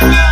Hey,